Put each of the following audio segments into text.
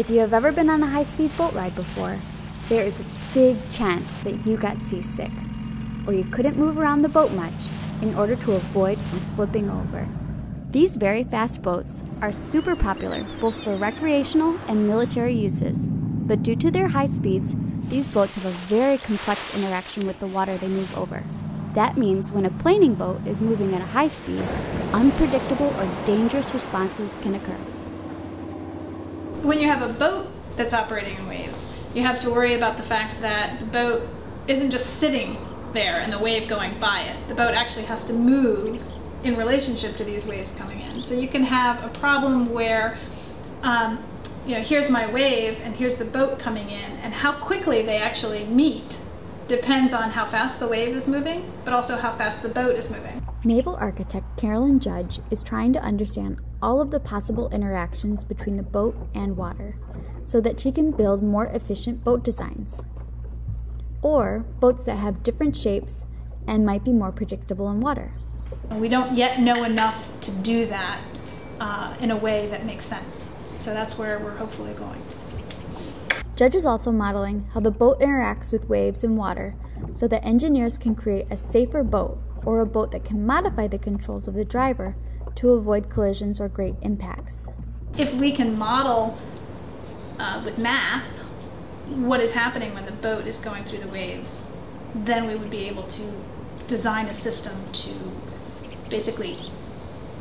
If you have ever been on a high speed boat ride before, there is a big chance that you got seasick, or you couldn't move around the boat much in order to avoid from flipping over. These very fast boats are super popular both for recreational and military uses, but due to their high speeds, these boats have a very complex interaction with the water they move over. That means when a planing boat is moving at a high speed, unpredictable or dangerous responses can occur. When you have a boat that's operating in waves, you have to worry about the fact that the boat isn't just sitting there and the wave going by it. The boat actually has to move in relationship to these waves coming in. So you can have a problem where, um, you know, here's my wave and here's the boat coming in, and how quickly they actually meet depends on how fast the wave is moving, but also how fast the boat is moving. Naval architect Carolyn Judge is trying to understand all of the possible interactions between the boat and water so that she can build more efficient boat designs. Or boats that have different shapes and might be more predictable in water. We don't yet know enough to do that uh, in a way that makes sense. So that's where we're hopefully going. Judge is also modeling how the boat interacts with waves and water so that engineers can create a safer boat or a boat that can modify the controls of the driver to avoid collisions or great impacts. If we can model uh, with math what is happening when the boat is going through the waves, then we would be able to design a system to basically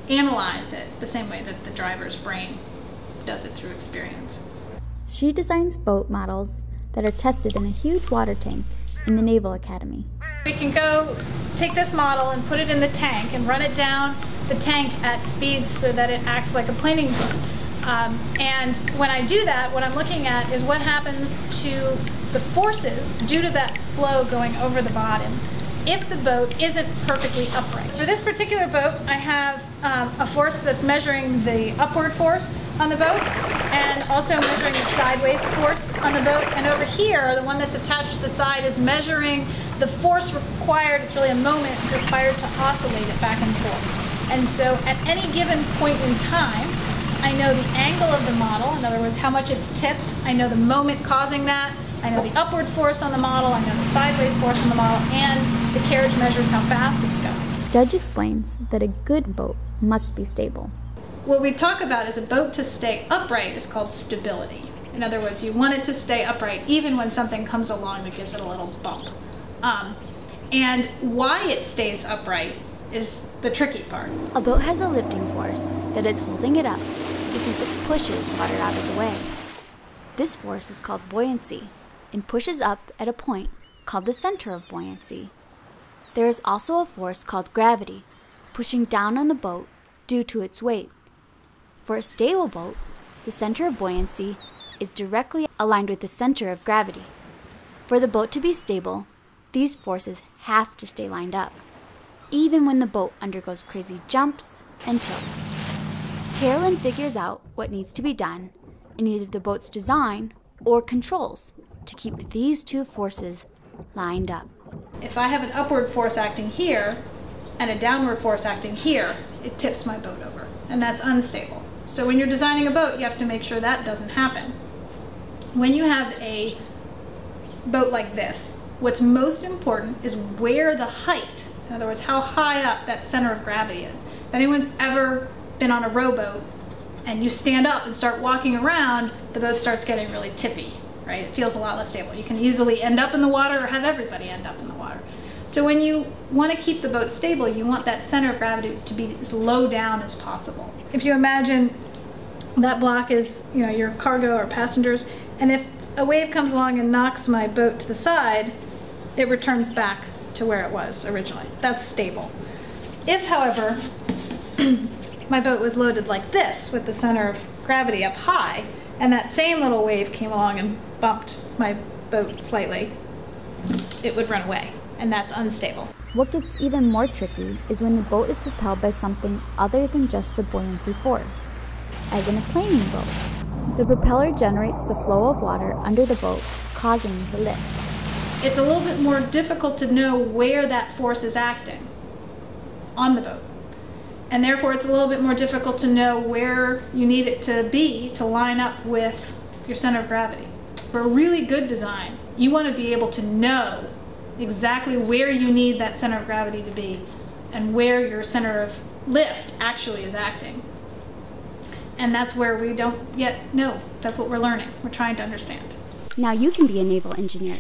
analyze it the same way that the driver's brain does it through experience. She designs boat models that are tested in a huge water tank in the Naval Academy. We can go take this model and put it in the tank and run it down the tank at speeds so that it acts like a planing boat. Um, and when I do that, what I'm looking at is what happens to the forces due to that flow going over the bottom if the boat isn't perfectly upright. For this particular boat, I have um, a force that's measuring the upward force on the boat and also measuring the sideways force on the boat. And over here, the one that's attached to the side is measuring the force required, it's really a moment required to oscillate it back and forth. And so at any given point in time, I know the angle of the model, in other words, how much it's tipped. I know the moment causing that. I know the upward force on the model. I know the sideways force on the model. And the carriage measures how fast it's going. Judge explains that a good boat must be stable. What we talk about is a boat to stay upright is called stability. In other words, you want it to stay upright even when something comes along that gives it a little bump. Um, and why it stays upright is the tricky part. A boat has a lifting force that is holding it up because it pushes water out of the way. This force is called buoyancy and pushes up at a point called the center of buoyancy. There is also a force called gravity, pushing down on the boat due to its weight. For a stable boat, the center of buoyancy is directly aligned with the center of gravity. For the boat to be stable, these forces have to stay lined up, even when the boat undergoes crazy jumps and tilts. Carolyn figures out what needs to be done in either the boat's design or controls to keep these two forces lined up. If I have an upward force acting here and a downward force acting here, it tips my boat over, and that's unstable. So when you're designing a boat, you have to make sure that doesn't happen. When you have a boat like this, what's most important is where the height, in other words, how high up that center of gravity is. If anyone's ever been on a rowboat and you stand up and start walking around, the boat starts getting really tippy, right? It feels a lot less stable. You can easily end up in the water or have everybody end up in the water. So when you want to keep the boat stable, you want that center of gravity to be as low down as possible. If you imagine that block is, you know, your cargo or passengers, and if a wave comes along and knocks my boat to the side, it returns back to where it was originally. That's stable. If, however, my boat was loaded like this with the center of gravity up high, and that same little wave came along and bumped my boat slightly, it would run away, and that's unstable. What gets even more tricky is when the boat is propelled by something other than just the buoyancy force, as in a planing boat. The propeller generates the flow of water under the boat, causing the lift. It's a little bit more difficult to know where that force is acting on the boat and therefore it's a little bit more difficult to know where you need it to be to line up with your center of gravity. For a really good design, you want to be able to know exactly where you need that center of gravity to be and where your center of lift actually is acting. And that's where we don't yet know. That's what we're learning. We're trying to understand. Now you can be a naval engineer.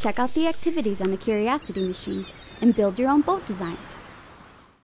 Check out the activities on the Curiosity machine and build your own boat design.